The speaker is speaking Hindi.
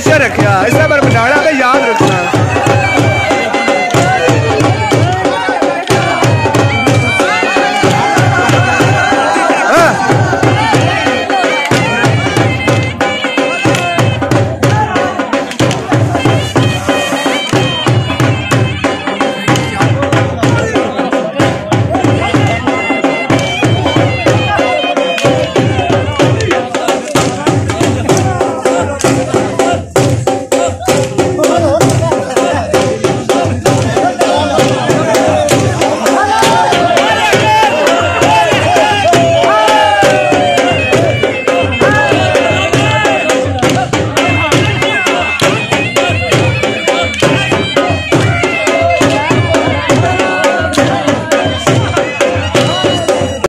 हमेशा रखिया इसे बार मटाड़ा याद रख